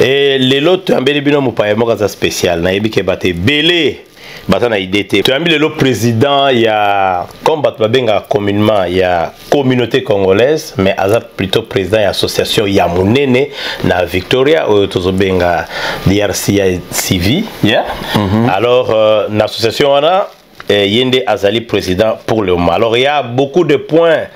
e lelo toyambeli bino mopaya moko aza spécial nayebi ke bato ebele baza na idée te toyambi lelo président ya comme bato babengaka communement ya communauté congolaise mais aza plutôt président ya association ya monene na victoria oyo tozobenga drc ya cv yeah? mm -hmm. alors euh, na association wana eh, ye nde azali président pour le moment alors ya beaucoup de points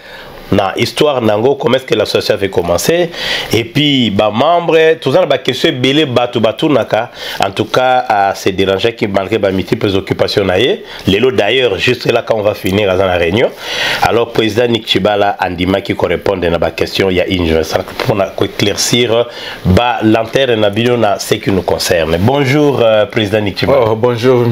na histoire nango comment est-ce que l'association avait commencé et puis ba membre tout ça ba question belé batu naka en tout cas à ah, se déranger qui malgré ba multiples occupations l'élo lelo d'ailleurs juste là quand on va finir dans la réunion alors président Nick Chibala andima qui correspond à ba question il y a une pour na éclaircir ba lanterne na bino na ce qui nous concerne bonjour euh, président nikima oh, bonjour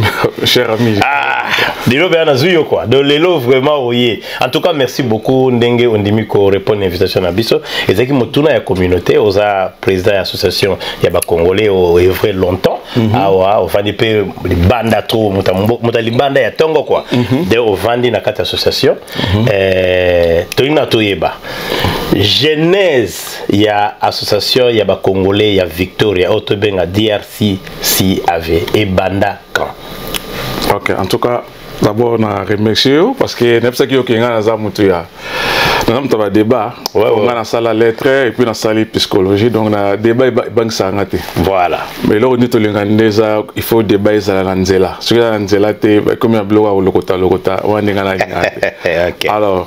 cher ami ah, lelo bea nazwi yo kua do lelo vraiment oye en tout cas merci beaucoup ndenge ondimi korépondre invitation na biso ezalaki motuna ya communauté oza président ya association ya bacongolais oevre longtemps mm -hmm. awa ovandi mpe libanda tro moto ya libanda ya ntongo kua mm -hmm. de ovandi na kati ya association mm -hmm. eh, toyina toyeba genèse ya association ya bacongolais ya victoria oyo tobenga drccave ebanda camp ok en tout cas d'abord na remercie yo parce que nayebisaki yo ke ngai naza motu ya naza moto ya badébat ngai nasala lettre epuis nasali psychologie donc na débat ebangisaka ngai te voilà mais eloko nini tolinga nde eza il faut débat ezala na nzela soki eza na nzela te ekomi ya biloko ya kolokota lokota wana nde ngai nalinga te alors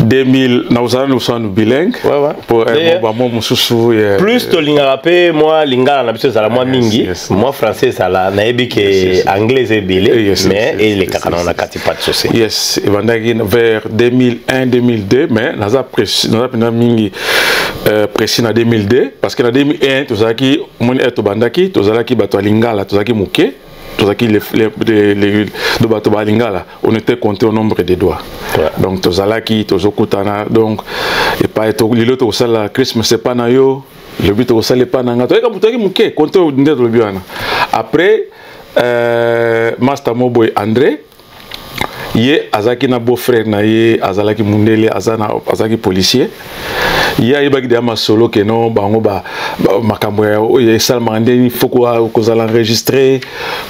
2000 na ozala nosanu bilingue ouais, ouais. po eh, bamo mosusu yeah. plus tolingaka mpe mwa lingala na biso ezala mwa yes, mingi yes, mwa français ezala nayebi ke yes, yes. anglais eza ebele eh, yes, mais yes, elekaka nango na kati pas de souci yes ebandaki vers 2001 2002 mais naza mpenza mingi euh, précis na 2002 parce que na 2001 tozalaki omoni eh, tobandaki tozalaki bato ya lingala tozalaki moke tozalaki bato balingala on était compté au nombre des doigts ouais. donc tozalaki tozokutana donc epai lelo tokosala christmas epai na yo lobi tokosala epai na ngai toyeka motoyaki moke compte nde tolobi wana après euh, master moboy andré ye azalaki na beau frère na ye azalaki mundele azalaki policier ye ayebaki deya masolo keno bango makambo oyo esalamaka ndeni fo kozala enregistre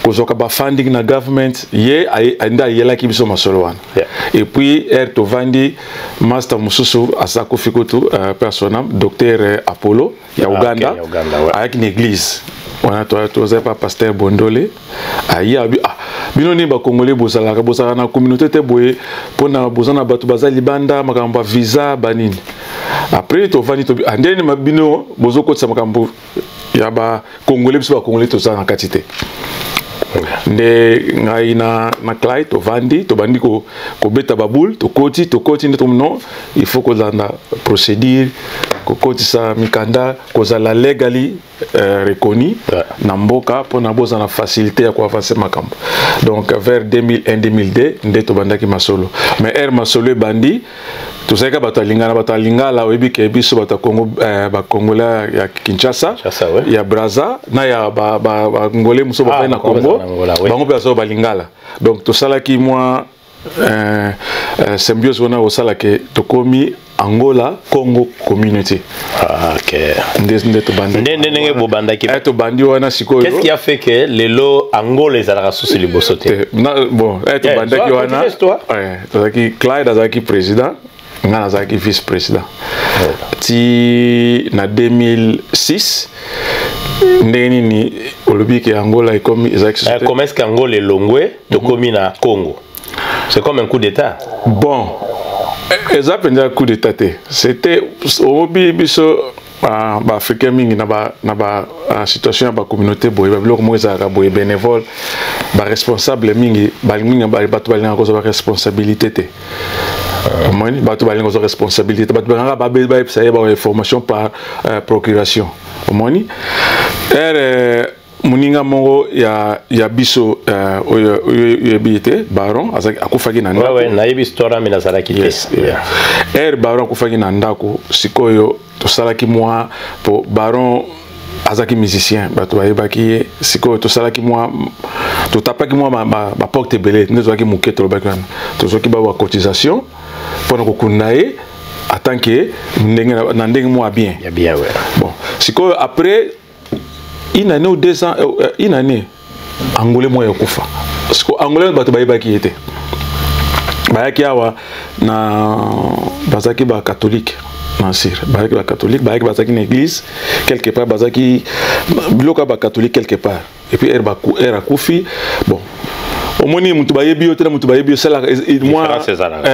kozwaka bafunding na government ye nde ayelaki biso masolo wana et puis ere tovandi master mosusu aza kofi kutu euh, personam docteur euh, apollo ya uganda ayaki na église wana toza pa pasteur bondole aye abi ah bino nini bakongole bozalaka bozalaka na communauté te boye mpona boza na bato baza libanda makambo ya visa banini après tovandi tobi ah, ndeni mabino bozokotisa makambo ya ba congolais biso bacongolais toza na kati te nde ngai na, na clay tovandi tobandi ko, kobeta baboule tokoti tokoti nde no il faut kolanda procédure kokotisa mikanda kozala legally euh, reconnu ouais. na mboka mpona bozala na facilité ya koavanse makambo donc vers 2001 2002 nde tobandaki masolo mais aire masolo ebandi tozali kaka bato ya lingala bato ya lingala oyebi ke biso bato ya congo eh, bakongola ya kinshasa ya braza na ya bangole mosusu bafai ah, na congo bango mpe bazala balingala donc tosalaki mwa eh, eh, symbiose wana kosala ke tokomi angola congo community Ah, okay. nde nde tobandi nde nde ndenge bobandaki eh, tobandi wana sikoyo qu'est-ce qui a fait que lelo angola ezalaka susu liboso te eh, bon eh, eh tobandaki wana tozalaki clyde azalaki président ngai nazalaki vice président ti na 2006 ndenge nini olobi ke angola ekomi ezalaki eh, comment est ce que angola elongwe tokomi na congo c'est comme un coup d'état bon eza mpenza coup d'état te c'était obi biso baafricain mingi na basituation ya bacommunauté boye babiloko moko ezalaka boye bénévole baresponsable mingi balingi bato balingaka kozwa baresponsabilité te omoni bato balingi kozwa responsabilité te bato balingaka bayebisa ye bainformation par euh, procuration omoni ere euh, moninga moko ya, ya biso uh, oyo oyebi ye te baron azalaki akufaki na ndako ouais, nayebi histoire ami nazalaki te yes, yeah. ere baron akufaki na ndako sikoyo tosalaki mwa po baron azalaki musicien bato bayebaki ye sikoyo tosalaki mwa totapaki mwa baporte ebele nde tozalaki moke tolobaki wana tozwaki ba bacotisation mpo na kokunda ye atanke ndenge na ndenge mwa bien bon sikoyo après une année ou deux ans euh, euh, une année angolais moko ya kufa siko angolais bato bayebaki ye te bayaki awa na bazalaki bakatholike na sire bayaki bakatholike bayaki bazalaki na église quelque part bazalaki biloko ya bakatholike quelque part et puis er ba er akufi bon omoni moto bayebi yo te na moto bayebi yo esalaka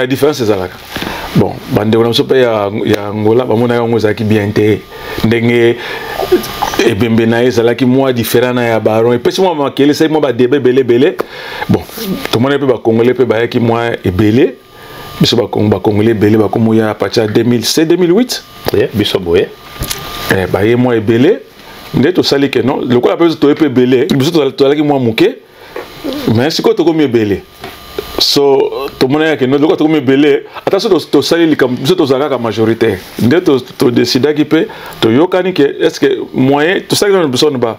différence ezalaka eh, bon bandeko na biso mpe ya ngola bamonaka yango ezalaki bien te ndenge ebembe na ye ezalaki mwa différent na ya baron epesi mwa makele esali mwa badeba ebele ebele bon tomonaki mpe bakongole mpe bayaki mwa ebele biso bakongole ebele bakomoya partir ya 2007 2008 eh, biso boye eh, baye mwa ebele nde tosali ke non lokola mpe toye mpe ebele biso tozalaki mwa moke mais sikoyo tokomi ebele so tomonaki ke non lokola tokomi ebele ata so tosali likambo biso tozala kaka majoritaire nde todecidaki mpe toyokani ke est ce que moyen tosali nano biso na ba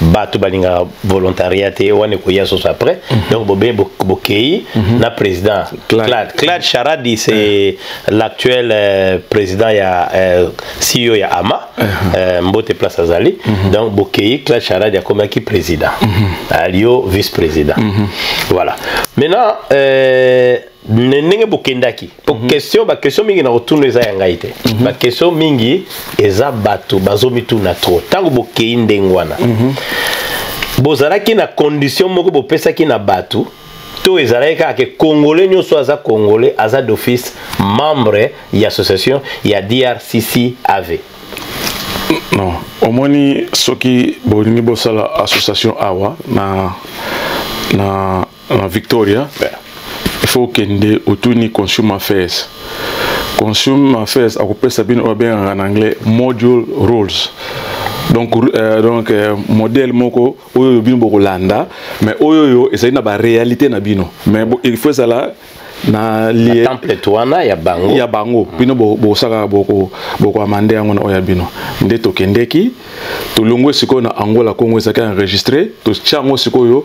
bato balingaka volontariat te wana ekoya soso après mhm. donc bobe bokei mhm. na président claude claude charadi c'est l'actuel euh, président ya euh, ceo ya ama euh, mbote place azali mhm. donc bokei claude charadi akomaki président alio vice président voilà maintenant euh, ne ndenge bokendaki po mm -hmm. question baquestion mingi na kotuna eza ya ngai te mm -hmm. baquestion mingi eza bato bazomituna trop ntango bokei ndenge wana mm -hmm. bozalaki na condition moko bopesaki na bato to ezalaki kaka ke congolais nyonso aza congolais aza d'office membre ya association ya drcc ave non omoni soki bolingi bosala association awa na na uh, victoria yeah. il faut okende otuni consume affairs consume affairs akopesa bino oyo abengaka na anglais module rules donc, euh, donc euh, modèle moko oyo oyo bino bokolanda mais oyo oyo ezali na baréalité na bino mais il faut ezala na lie template wana ya bango ya bango mm. bino bosaka boko boko amande yango na oya bino nde tokendeki tolongwe sikoyo na Angola Congo ezaki enregistré totya yango sikoyo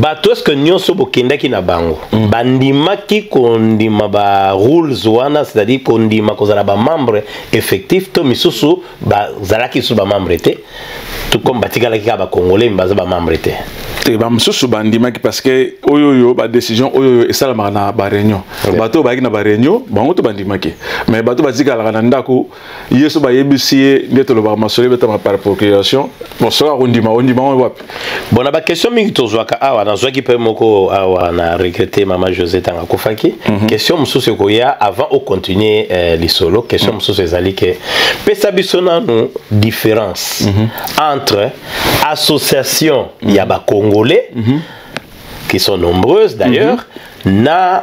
bato eske nyonso bokendaki na bango mm. bandimaki kondima ba rules wana c'est-à-dire kondima kozala bamembre effectif to misusu bazalaki lisusu bamembre te to comme batikalaki kaka bacongolais mi baza bamembre te te bamosusu bandimaki parceke oyo oyo badécision oyo oyo esalamaka na bareunion bato oyo bayaki na bareunion bango to bandimaki mais bato batikalaka na ndako ye so bayebisi ye nde tolobaka masolo ebetama par procuration bon soki akondima ondima yango wapi bon na baquestion mingi tozwaka awa nazwaki mpe moko awa na regrete mama josé ntango akufaki mm -hmm. question mosusu ekoya avant ocontinue eh, lisolo question mhm. mosusu mm -hmm. ezali ke pesa biso nanu différence mm -hmm. entre association mm -hmm. ya bacongolais mm -hmm. qui sont nombreuses d'ailleurs mm -hmm. na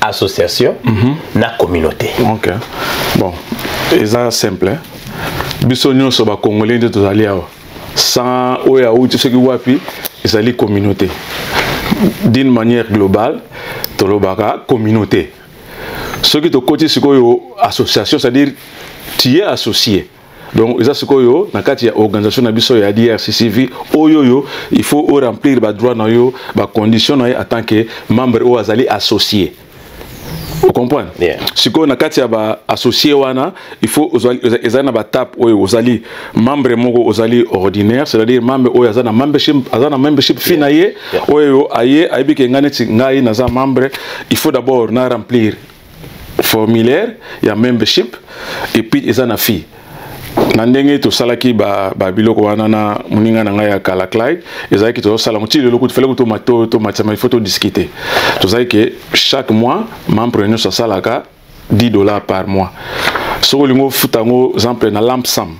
association mm -hmm. na communauté ok bon eza simple hein? biso nyonso bakongole nde tozali awa sans oyo awuti soki wapi ezali communauté d'une manière globale tolobaka communauté soki tokoti sikoyo association c'est-à-dire tu es associé mm donc eza sikoyo na kati ya organisation na biso ya drccv oyo oyo il faut o remplir badroit na yo bacondition na ye en tant que membre oyo azali associé ocomprendre yeah. sikoyo na kati ya baassocie wana il faut ezali na batape oyo ozali membre moko ozali ordinaire c'est-à-dire membre oyo aza na membership aza na membership fi na ye oyo aye ayebi ke ngai neti ngai naza membre il faut d'abord na remplir formulaire ya membership epuis eza na fille na ndenge tosalaki babiloko ba wana na moninga na ngai ya kala clyde ezalaki tozosala yango ti lelo kutu fele kutu tomatisama il faut todiscute tozalaki ke chaque mois membre nyonso asalaka 10 dollars par mois soki olingi ofuta yango exemple na lamp sam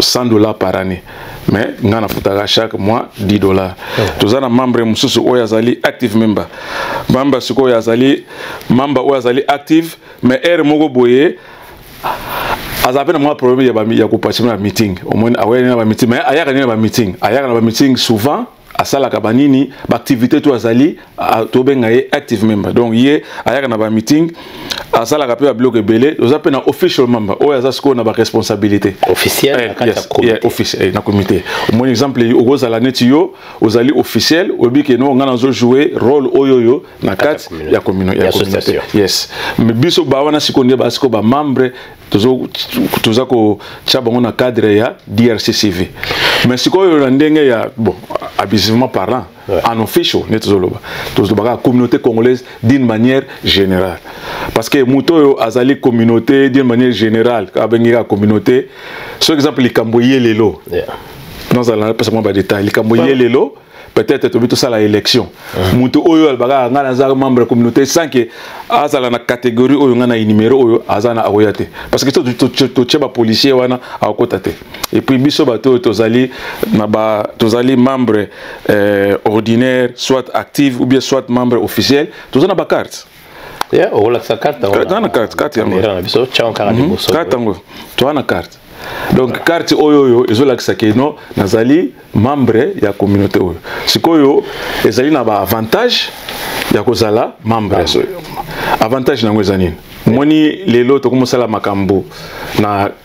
100 dollars par année mais nga nafutaka chaque mois 10 dollars oh. toza na membre mosusu oyo azali active member membre sikoyo azali membre oyo azali active mais heure moko boye aza mpe na mwa problème ya, ya koparticipe na bameeting omoni awayani na bameeting mais ayaka nini na bameeting ayaka na bameeting souvent asalaka banini baactivité to azali tobenga ye active member donc ye ayaka na bameeting asalaka mpe babiloko ebele oza mpe na official member oyo aza sikoyo na baresponsabilité eh, eh, na comité omoni exemple okozala neti yo ozali officiel oyebi ke no ngai nazo joue rôle oyo oyo na kati ya communauté yes mais biso ba wana sikoyo nde basikoyo bamembre toza kotya bango na cadre ya drccv mais sikoyo na ndenge ya bon abusivement parlant en official nde tozoloba tozoloba kaka communauté congolaise d'une manière générale parce que moto oyo azali communauté d'une manière générale abengi kaka communauté soki exemple likambo ye lelo nazala napesa mwa badetail likambo ye lelo peut-être tobi tosala élection moto oyo alobaka ngai naza membre ya communauté sans ke azala na catégorie oyo ngai na numero oyo aza na akoya te parce que totya bapolicier wana akokota te et puis biso bato oyo tozali na ba tozali membre euh, ordinaire soit active ou bien soit membre officiel toza na bacarte ya okolakisa carte wana na carte carte yango na biso tiango kaka mhm. liboso carte yango toa na carte donc carte oyo oyo ezolakisa ke non nazali membre ya communauté oyo sikoyo ezali na baavantage ya kozala membre ya soyo avantage na yango eza nini moni lelo tokomosala makambo na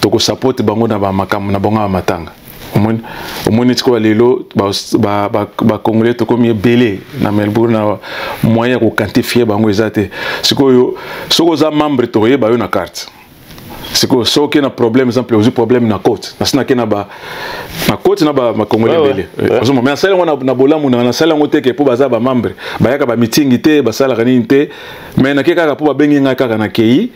toko support bango na ba makambo na bango ya matanga omoni omoni sikoyo lelo bacongolais tokomi ebele na melbourne na moyen ya kokantifie bango eza te sikoyo soki oza membre tokoyeba yo na carte sikoyo soki na problème exemple ozwi problème na cote nasi nake na ba na cote na bakongoli ebele ozoma me nasali yango na bolamu na nasali yango te ke mpo baza bamembre bayaka bamitingi te basalaka nini te me nake kaka mpo babengi ngai kaka na kei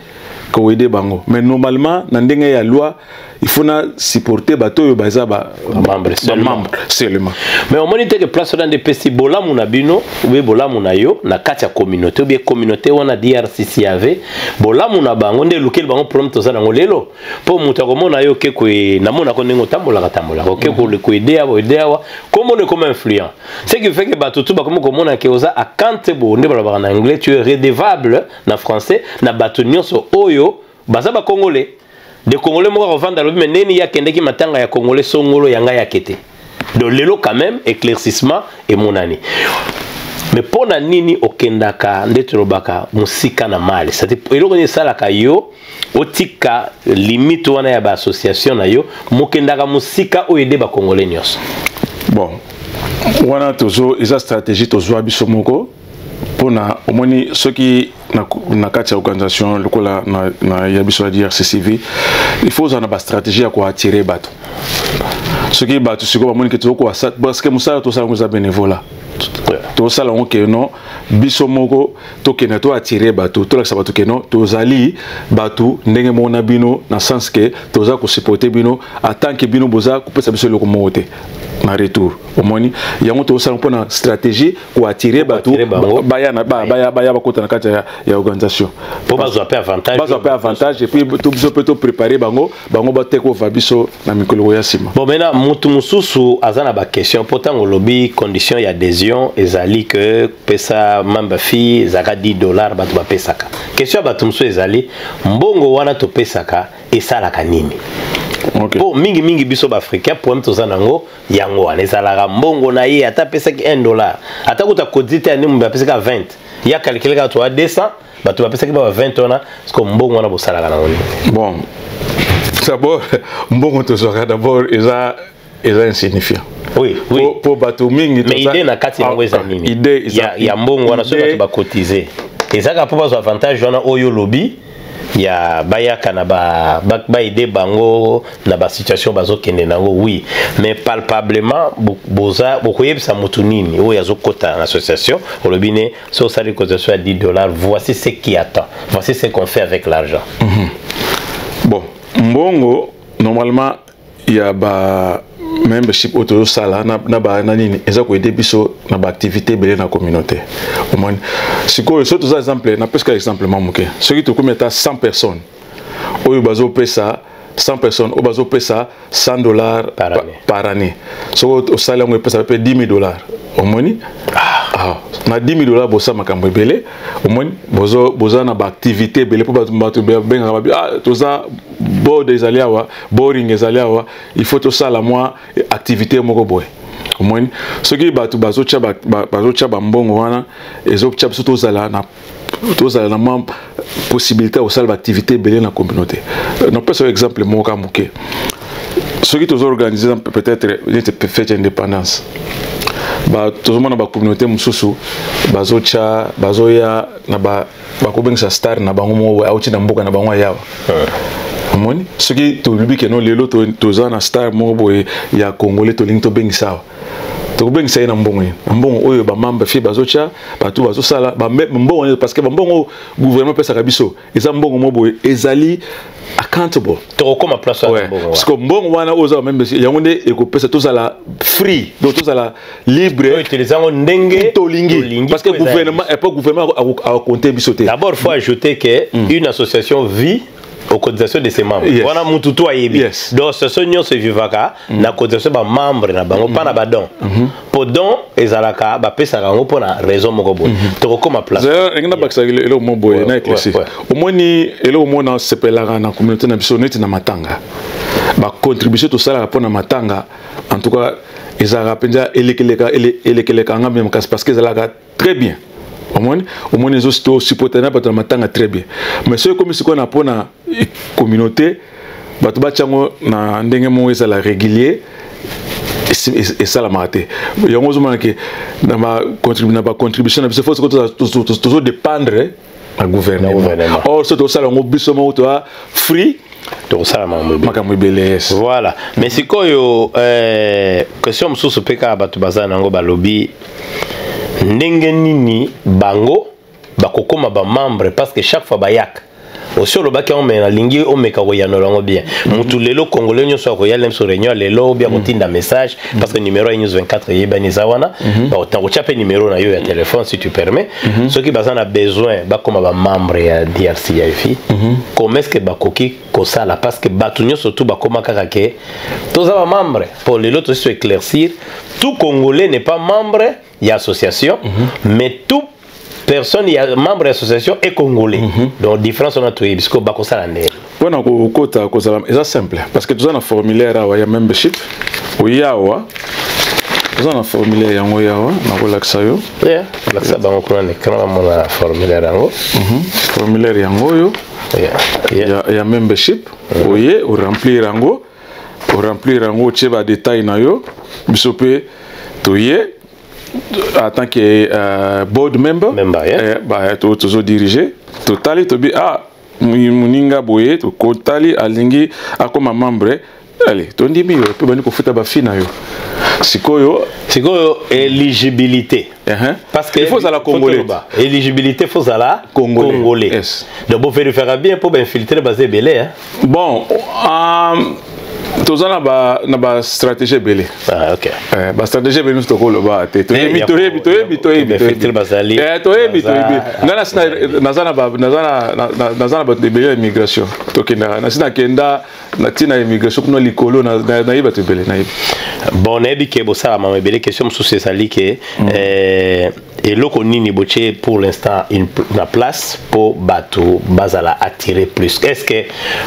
ko aider bango mais normalement na ndenge ya loi il faut na supporter bato oyo baza ba membre seulement seulement mais omoni te que place wana nde pesi bolamu na bino obe bolamu na yo na kati ya communauté obe communauté wana DRCC avait bolamu na bango nde elukeli bango problème toza nango lelo mpo moto akomona yo oke koye namonako ndenge otambolaka tambolaka oke mm. koede awa oede awa komona ekoma influent ce qui fait que bato tu bakomi komona ke oza akante bo nde balobaka na anglais tu es redevable na français na bato nyonso oyo baza bakongole de congolais moko akovanda alobi me neni ye akendeki matanga ya congolais songolo ya ngai yake te donc lelo quand même éclaircissement emonani me mpo na nini okendaka nde tolobaka mosika na mali sati eloko nini esalaka yo otika limite wana ya baassociation na yo mokendaka mosika oyo ede bakongole nyonso bon wana tozo eza stratégie tozwa biso moko mpona omoni soki na kati ya organisation lokola na, na ya biso ya drccv il faut ozala na bastratégie ya koattire bato soki bato sikoyo bamoni ke tozokoa parce que mosala tosala yango eza bénévolat tosala yango keno biso moko tokende toatire bato tolakisa bato keno tozali bato ndenge moko na bino na sens ke toza kosupporte bino atanke bino boza kopesa biso eloko moko te na retour omoni yango tozosala mpo na stratégie koattire bato baya baya bakota na kati ya organisation po bazwa mpe avantage bazwa mpe avantage epuis biso mpe toprépare bango bango batekova biso na mikolo ya nsima bon maintenant motu mosusu aza na baquestion mpo ntango olobi condition ya adhésion ezali ke pesa membre fille ezalaka 10 dollar bato bapesaka question ya bato mosusu ezali mbongo wana topesaka esalaka nini okay. po mingimingi biso baafricain problème toza nango yango wana ezalaka mbongo na ye ata apesaki 1 dollar ata kuta kodi te animumbe apesaka 20 ya calcule kaka toa 200 bato bapesaki ba 20 wana siko mbongo wana bosalaka nango nini bon d'abord mbongo tozwaka d'abord eza eza insignifiant oui, oui. Po, po bato mingi mais idée na kati yango eza ah, nini idée ya, ya mbongo wana soki bato bakotize ezalaka mpo bazwa avantage wana oyo olobi ya bayaka na ba ba, ba aider bango na ba situation bazokende nango oui mais palpablement boza bokoyebisa mutu nini oyo azokota na association olobi ne so osali cotisation ya 10 dollars voici ce qui attend voici ce qu'on fait avec l'argent mm -hmm. bon mbongo normalement ya ba membership oyo tozosala na, na, ba, na nini eza koyede biso na baaktivité ebele na communauté omoni sikoyo soki toza exemple napesaka exemple ma moke soki tokomi ata 100 personnes oyo bazopesa 100 personnes oyo bazopesa 100 dollars par année, pa, par année. soki osali yango epesa mpe 10 000 dollars omoni ah. ah, na 10 000 dollars bosa makambo ebele omoni boza na baaktivité ebele mpo bato babengaka babi ah, toza bode ezali awa boring ezali awa il faut tosala mwa activité moko boye omoni soki bato bazotya bambongo wana ezotya biso tozala na tozala na mwa possibilité ya kosala baactivité ebele na communauté euh, napesa yo exemple moko ka moke soki tozoorganise peut-être neti fete ya indépendance tozomona bacommunauté mosusu bazoya na ba bakobengisa star na bango moko boye auti na mboka na bango ayawa omoni soki tolobi keno lelo toza na star moko boye ya congolais tolingi tobengisa awa tokobengisa ye na mbongo ye na mbongo oyo bamambe fie bazotya bato bazosala mbongo nyonso parce que bambongo oyo gouvernement epesaka biso eza mbongo moko boye ezali accountable tokokoma place ouais. parce que mbongo wana oyo oza bamembe yango nde ekopesa tozala free donc tozala libre toyetelesango ndenge tolingi parce que gouvernement eh, pas gouvernement akokonte biso te d'abord faut ajouter que mm. une association vit aux cotisations de ses membres yes. wana mutu to ayebi yes. donc association nyonso evivaka mm. na cotisation ba membre na bango mm. pa na ba don mm -hmm. po don ezalaka bapesaka yango mpo na raison moko boye mm -hmm. tokokoma place engi nabakisaka eloko moko boye na éclairci omoni eloko moko nasepelaka na communauté na biso neti na matanga bacontribution tosalaka mpo na matanga en tout cas ezalaka mpenza elekeleka elekeleka nga meme kasi parce que ezalaka très bien omoni omoni ezo to supporter na bato na matanga très bien mais soki ekomi sikoyo na mpona communauté bato batya yango na ndenge moko ezala régulier esalamaka te yango ozomona ke na bacontribution na biso fo sikoyo tozodépendre na gouvernement or so tosala yango biso moko toa free tokosala makambo ebele voilà mais sikoyo euh, question mosusu mpe kaka bato baza nango balobi ndenge nini bango bakokoma bamembre parce que chaque fois bayaka osi olobaki yango me nalingi omeka koyanola yango bien mutu lelo congolais nyonso akoya lemso réunion lelo obi akotinda message Mhm. parce que numéro ya news 24 eyebani eza wana mhm. nakotya mpe numéro na yo ya téléphone si tu permets mhm. soki baza na besoin bakoma bamembre ya drc ya efi comment est ce que bakoki kosala parce que bato nyonso tu bakoma kaka ke toza bamembre mpo lelo tosi to éclaircir tout congolais n'est pas membre ya association mm -hmm. mais tout personne ya membre ya association est congolais mm -hmm. donc différence wana toyebi sikoyo bakosala ndenge mpo na kokota kozala eza simple parce que toza na formulaire awa ya membership oya awa oza na formulaire yango yawa nakolakisa yo lakisa bango kuna nekana bamona formulaire yango mhm. formulaire yango oyo ya membership mhm. oye oremplir yango oremplir yango otie badetail na yo biso mpe toye en tant que euh, board member, member yeah. eh, bah, to, tozo diriger totali tobi ah moninga boye tokotali alingi akoma membre ale tondimi yo mpe bandi kofuta bafi na yo sikoyo sikoyo eligibilité Uh-huh. Parce que il faut zala congolais. Éligibilité faut zala congolais. congolais. Yes. Donc vous vérifiera bien pour infiltrer basé belé hein. Bon, um, toza na ba na ba stratégie ebele ah OK eh ba stratégie ebele to kolo ba te to yebi to yebi to yebi to yebi effectivement bazali eh to yebi to yebi nga na sina na zana ba na zana na zana ba ebele immigration to kenda na sina kenda na ntina ya immigration kuna likolo nayebi bato ebele nayebi bon nayebi ke bosala mama ebele question mosusu ezali ke mm. eh, eloko nini botie pour l'instant na place mpo bato bazala attire plus est ce que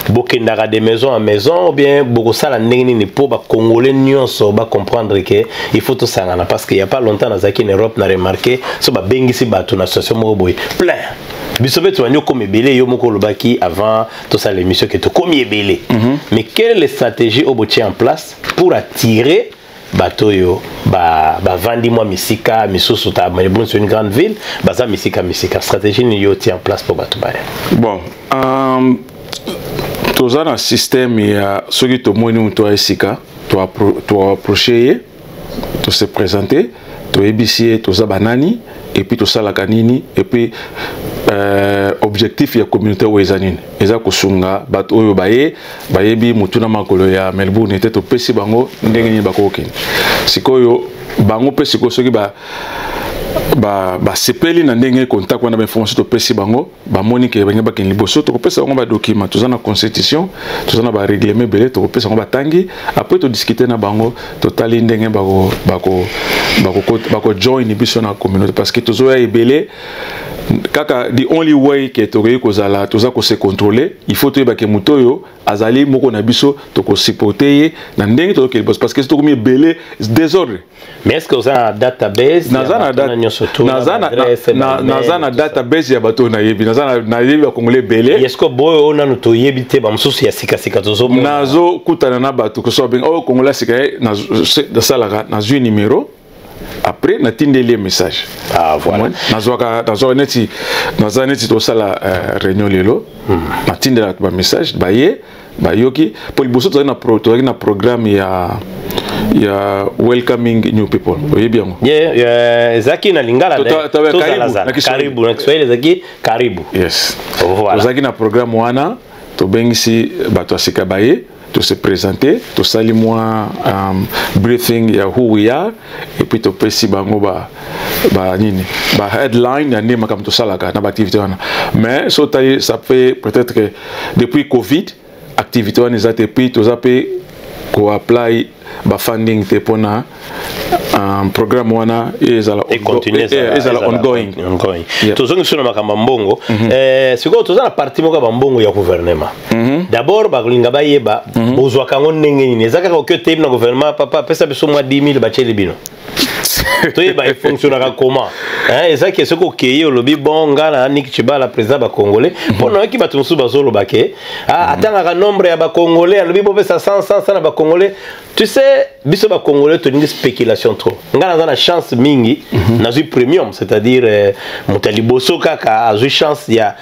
bokendaka de maison en maison ou bien bokosala ndenge nini mpo bacongolais nyonso bacomprendre ke il faut tosangana parce que ya pas longtemps nazalaki na europe na remarke so babengisi bato na situation moko boye plein biso mpe tobandi okoma ebele yo moko olobaki avant tout ça l'émission que tokomi ebele mm -hmm. mais quelle est la stratégie au botier en place pour attirer bato oyo bavandi ba mwa misika misusu ta melbourne c'est une grande ville baza misika misika stratégie nini yo otie en place mpo bato baya bon um, toza na système ya soki tomoni moto ya esika toaproche ye to se présenter toyebisi ye toza banani epuis tosalaka nini epuis euh, objectif ya communauté oyo eza nini eza kosunga bato oyo baye bayebi motuna makolo ya melbourne te topesi bango ndenge nini bakokende sikoyo bango mpe sikoyo soki ba basepeli ba na ndenge contact wana bainformation topesi bango bamoni ke balingi bakende liboso tokopesa bango badokima toza na constitution toza na baregleme ebele tokopesa bango batangi apres todiskute na bango totali ndenge bakojoine biso na communauté parce que tozoya ebele kaka the only way ke tokoki kozala toza kose contrôler il faut toyeba ke moto oyo azali moko na biso tokosupporte ye na ndenge tozokende liboso parce que soki tokomi ebele desordre mais est-ce que oza na database naza na data nyonso tout naza na naza na database ya bato nayebi naza na nayebi ba congolais belé est-ce que boyo ona no toyebi te ba mususu ya sika sika tozo mona nazo kutana na bato ko so ben oh congolais sika na salaka na zui numéro après natindeli ye message ah, voilà. nazwaka nazwaka neti naza neti tosala uh, réunion lelo hmm. natindela bato bamessage baye ba bayoki mpo liboso tozalaki na, pro, tozalaki na programme ya ya welcoming new people oyebi yango eh, ezalaki na lingala karibu na kiswahili ezalaki karibu yes tozalaki na programme wana tobengisi bato ya sika baye tose présente tosali mwa um, briefing ya who we are et puis topesi bango ba ba nini ba headline ya nde makambo tosalaka na baactivité wana mais so otali ça fait peut-être que depuis covid activité wana eza te puis toza mpe koapply bafunding te mpo na um, programme wana ezala eh, ongoing tozongi biso na makambo ya mbongo mhm. eh, sikoyo toza na parti moko ya bambongo ya gouvernement Mhm. d'abord bakolinga bayeba mhm. bozwaka yango ndenge nini eza kaka oki oteyebi na gouvernement papa apesa biso mwa 10 000 batyeli bino toyeba efonctionnaka comment eza ke soki okei olobi bon nga na niki cibala président bacongolais mhm. mpo nayoki bato mosusu bazoloba ke ah, atangaka nombre ya bacongolais alobi bopesa 100 100 na bacongolais tu sais biso bacongolais tolingi spéculation trop nga naza na chance mingi nazwi premium c'est-à-dire euh, moto ya liboso kaka azwi chance ya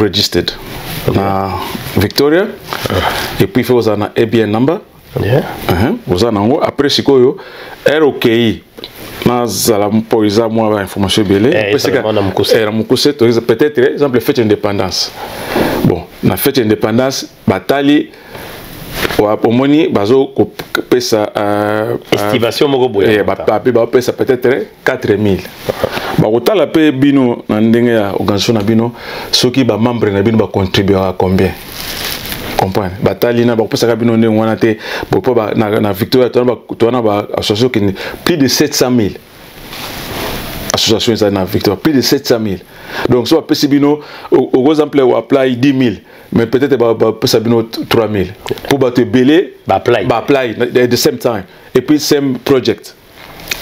registered okay. na victoria uh. epuis fe ozala na abn number yeah. uh -huh. oza na yango après sikoyo ere okei nazala mpo eza mwa bainformation ebele eh, peseka na mokuse eh, peut-être exemple fete indépendance bon na fete indépendance batali omoni bazo kopesa euh, euh, estimation moko boye eh, bapapi baopesa peut-être 4000 bakotala mpe bino na ndenge ya organisation na bino soki bamembre na bino bacontribuaka combien comprendre batali na bakopesaka bino ndenge wana te bopo na victoria towana ba association kende plus de 700 000 association ezali na victoria plus de 700 000 donc so bapesi bino okozample oapply 10 000 mais peut-être bapesa bino 3000 mpo bato ebele baapply at the same time et puis same project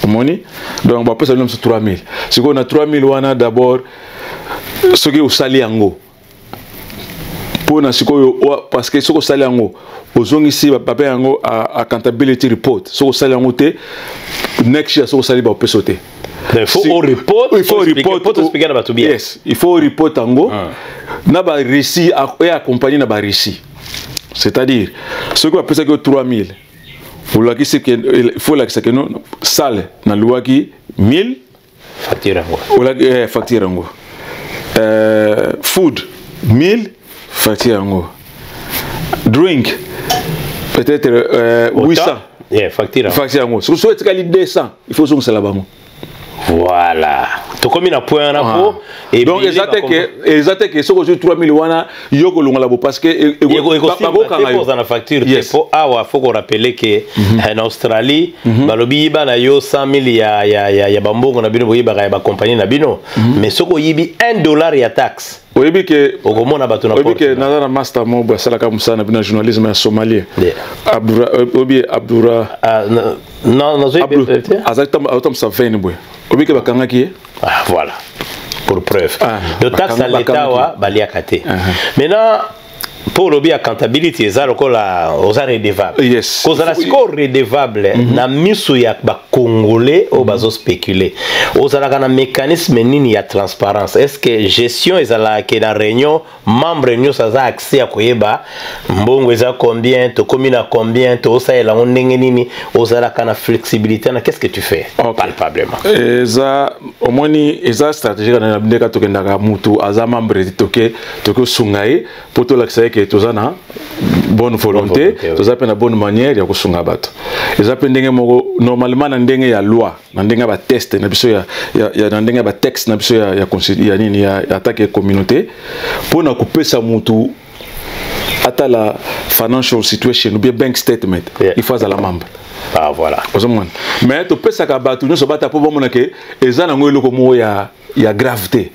omoni donc bapesa bino mosu 3000 sikoyo na 3000 wana d'abord soki osali yango mpo na sikoyo parce que soki osali yango ozongisi bapapier yango accountability report soki osali yango te next year soki osali baopesa te il faut si, report il faut report pour expliquer na batu bien yes il faut report tango ah. na ba récit et accompagner na ba récit c'est-à-dire ce qu'on appelle ça que 3000 vous la c'est que il faut la c'est que non sale na loi qui 1000 facture ngo ou la eh, facture ngo euh food 1000 facture yango drink peut-être euh, 800 yeah, facture yango soki soki etikali 200 il faut ozongisela bango voilà tokomi na point wana po ah. donc eza te ke eza te ke soki ozwi 3000 wana yo kolongola bo parce que e, e, bakokanga yo na facture te po awa faut ko rappeler ke mhm. eh, na Australie mhm. balobi yiba na yo 100000 ya ya ya, ya bambongo na bino boyibaka ya ba compagnie na bino mhm. mais soki oyibi 1 dollar ya taxe oyebi ke okomona bato oyebi ke naza na master moko boye asalaka mosala na bino ya journalisme ya somalie abdura oyebi abdura ah, azalaki atambusa vene boye oyebi ke bakangaki ye ah, voilà pour preuve ah, donc taxe ya leta awa baliaka te ah, ah. maintenant mpo olobi accountability eza lokola oza redevable yes. kozala sikoyo redevable mm -hmm. na miso ya bacongolais oyo mm -hmm. bazospecule ozalaka na mécanisme nini ya transparence est ce que gestion ezalaka ke na réunion membre nyonso aza accès ya koyeba mbongo eza combien tokomi na combien toosalela yango ndenge nini ozalaka na flexibilité na qu'est ce que tu fais okay. palpablement eza omoni eza stratégie kana ndeka tokendaka mutu aza membre toke tokoki kosunga ye mpo tolakisa ye ke toza na bonne volonté toza mpe na bonne manière ya kosunga bato eza mpe ndenge moko normalement na ndenge ya loi na ndenge ya bateste na biso na ndenge ya batexte na biso ya nini ya atake ya communauté mpo na kopesa motu atala financial situation ou bien bank statement yeah. il faut azala membre ah, voilà. ozomona mais topesaka bato nyonso bata mpo bamona ke eza nango eloko moko ya ya grave te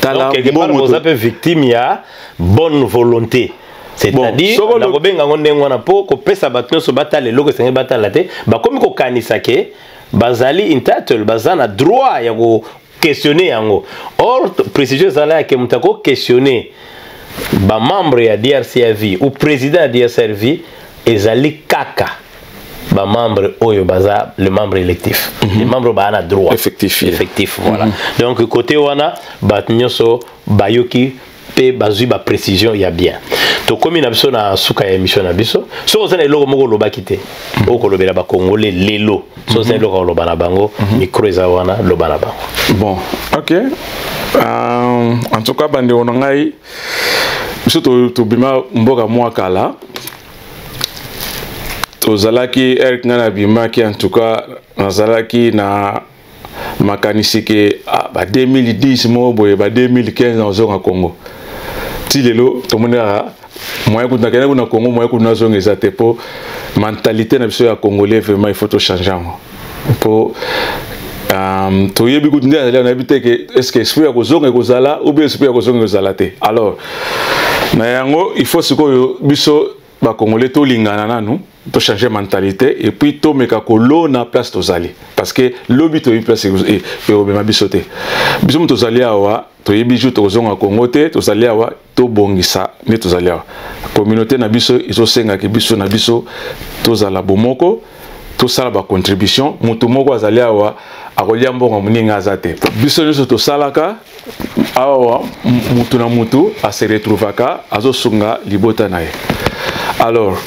tala mbongo oza mpe victime ya bonne volonté c'est-à-dire bon, nakobenga yango ndenge wana mpo kopesa bato nyonso batala eloko esengeli batala te bakomi kokanisa ke bazali entitled baza na droit ya koquestionne yango or précision ezala yake moto akoquestionne bamembre ya drcrv ou président ya drcrv ezali kaka ba membre oyo baza le membre électif mm -hmm. le membre ba na droit effectif yeah. effectif voilà mm -hmm. donc côté wana ba nyoso bayoki pe bazui ba précision ya bien to komi na biso na suka ya émission na biso so oza na eloko moko olobaki te mhm. okolobela ba congolais lelo so oza na mhm. eloko oloba na bango mhm. micro eza wana loba na bango bon ok um, en tout cas bandeko na ngai biso tobima mboka mwa kala tozalaki eric ngai nabimaki en tout cas nazalaki na makanisi ke ah, ba 2010 moko boye ba 2015 nazonga congo ti lelo tomoni kaka ah, moyen kutu nakendaki na congo moyen kutu nazonga eza te mpo mentalité na biso ya congolais vraiment il faut tochange yango mpo um, toyebi kutu nde azali nayebi te ke est-ce que esprit ya kozonga ekozala ou bien esprit ya kozonga ekozala te alors na yango il faut sikoyo biso bakongole tolingana nanu tochange mentalité et puis tomeka kolona place tozali parce que lobi toyebi place ekobema biso te biso moto tozali awa toyebi jour tokozonga kongo te tozali awa tobongisa nde tozali awa communauté na biso ezosengaki biso na biso tozala bomoko tosala bacontribution moto moko azali awa akolia mbongo moninga aza te biso nyonso tosalaka awa motu na motu ase retrouvaka azosunga libota na ye alors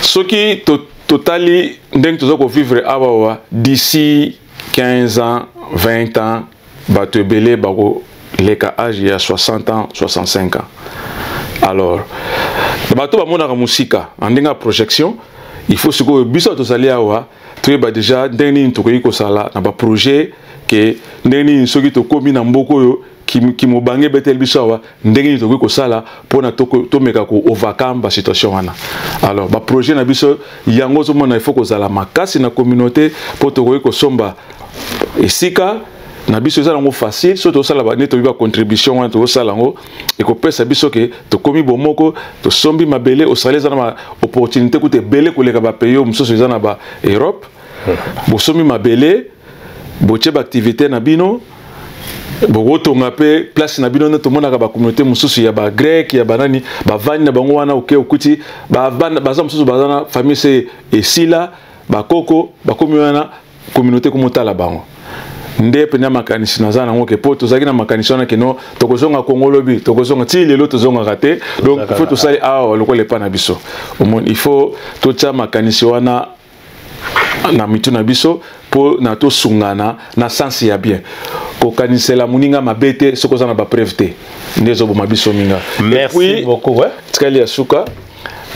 soki to, totali ndenge toza kovivre awa wa d'ici 15 ans 20 ans bato ebele bakoleka age ya 60 ans 65 ans alors bato bamonaka mosika na ndenge ya projection il faut sikoyo biso tozali awa toyeba deja ndenge nini tokoki kosala na baprojet ke ndenge nini soki tokómi na mboka oyo kimobange ebeteli biso awa ndenge nini tokoki kosala mpona tomeka ko overcome basituation wana alors baprojet na biso yango ozomona ifo kozala makasi na communauté mpo tokoki kosomba esika na biso eza nango facile soki tozosala nde toyebi bacontribution wana tozosala yango ekopesa biso ke tokomi bomoko tosombi mabele osali eza na baopportunité kuta ebele koleka bapays oyo mosusu eza na baeurope hmm. bosombi mabele botie baactivité na bino bokotonga mpe place na bino nde tomonaka bacommunauté mosusu ya bagreke ya banani bavandi na bango wana oke okuti baza mosusu baza na famille se esila bakoko bakomi wana communauté komotala bango nde mpenza makanisi naza nango ke mpo tozalaki na makanisi wana keno tokozonga kongo lobi tokozonga ti lelo tozongaka te donc il faut tosali awa lokola epa na biso omoni il faut totya makanisi wana na mitu na biso mpo na tosungana na sansi ya bien kokanisela moninga mabe te soki oza na bapreuve te nde ezoboma biso minga tikali ya suka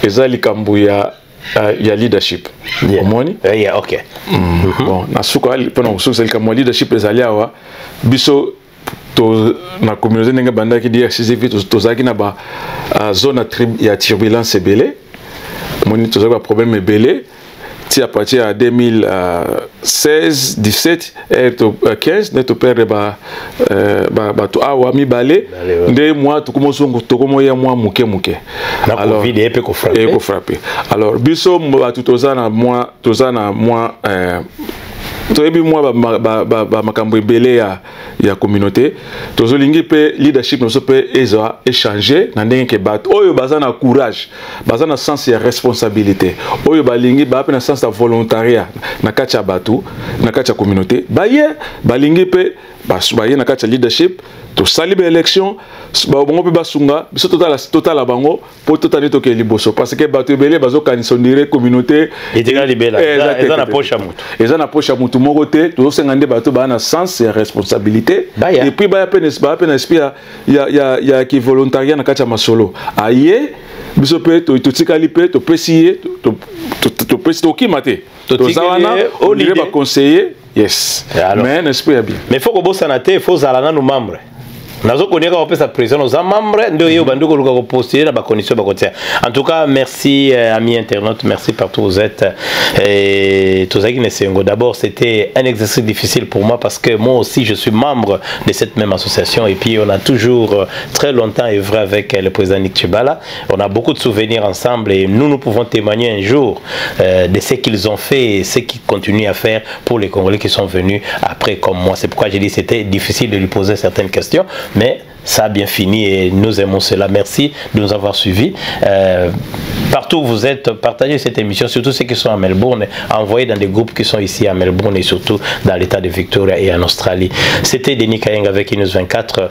eza likambo ya uh, ya leadership yeah. omoni uh, yeah, okay. mm. mm -hmm. bon na suka mpona kosukisa likambo ya leadership ezali awa biso to na communauté ndenge bandaki DRCCV tozalaki na ba uh, zone ya turbulence ebele moni tozalaki ba problème ebele ti à partir ya 2016 17 eh, to, uh, 15 nde toperdre bato euh, ba, ba, awa mibale nde mwa tokomozongo tokomoya mwa moke moke ekofrappe alors biso bato toza na mwa toza na mwa eh, toyebi mwa bamakambo ba, ba, ba, ba ebele ya, ya communauté tozolingi mpe leadership na biso mpe eza échange na ndenge ke bato oyo baza na courage baza na sens ya responsabilité oyo balingi baa mpe na sens ya volontariat na kati ya bato na kati ya communauté baye balingi mpe baye na kati ya leadership tosali baélection bango mpe basunga biso totala, totala bango po tota nde tokende liboso parce que bato ebele bazokanisa ondire communauté eza na poche ya motu eza na poche ya motu moko te tozosenga nde bato baa na sens ya responsabilité epuis baya mpe baya mpe na esprit ya kivolontariat na kati ya masolo aye biso mpe totikali mpe topesi ye topesi tokima te toza wana ondire baconseiller yes mais na esprit ya bien mais faut kobosana te faut zala nanu membre nazokonia kaka kopesa président oza membre nde oye obandi koluka kopostule na bacondition bakotia en tout cas merci euh, ami internaute merci partout vous êtes et tozalaki na esengo d'abord c'était un exercice difficile pour moi parce que moi aussi je suis membre de cette même association et puis on a toujours euh, très longtemps œuvré avec euh, le président Nick Chibala on a beaucoup de souvenirs ensemble et nous nous pouvons témoigner un jour de ce qu'ils ont fait et ce qu'ils continuent à faire pour les Congolais qui sont venus après comme moi c'est pourquoi j'ai dit c'était difficile de lui poser certaines questions mais ça a bien fini et nous aimons cela. Merci de nous avoir suivis. Euh, partout où vous êtes, partagez cette émission, surtout ceux qui sont à Melbourne, envoyez dans des groupes qui sont ici à Melbourne et surtout dans l'état de Victoria et en Australie. C'était Denis Kayeng avec Inus 24